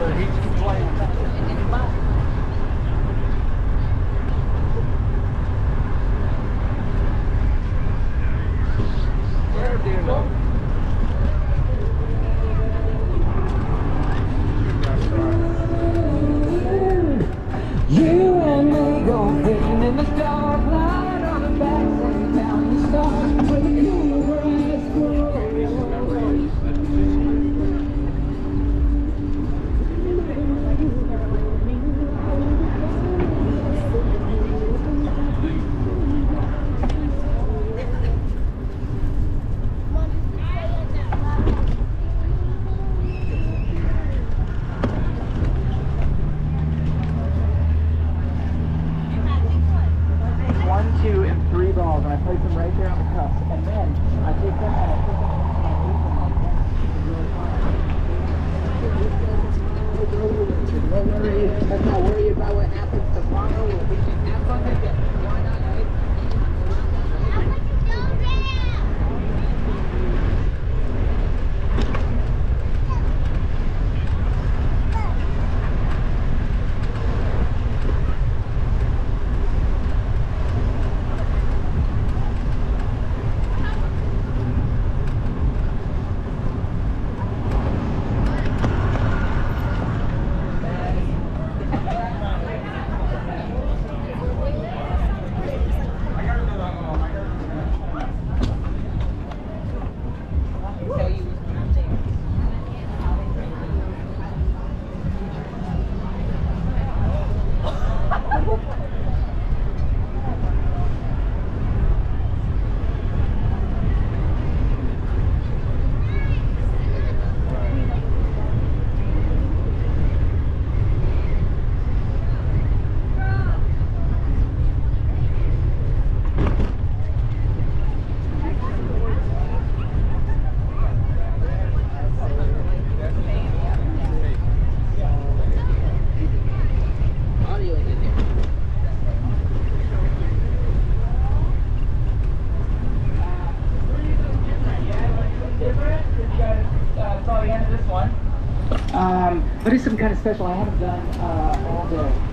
but he What is some kind of special I haven't done uh, all day?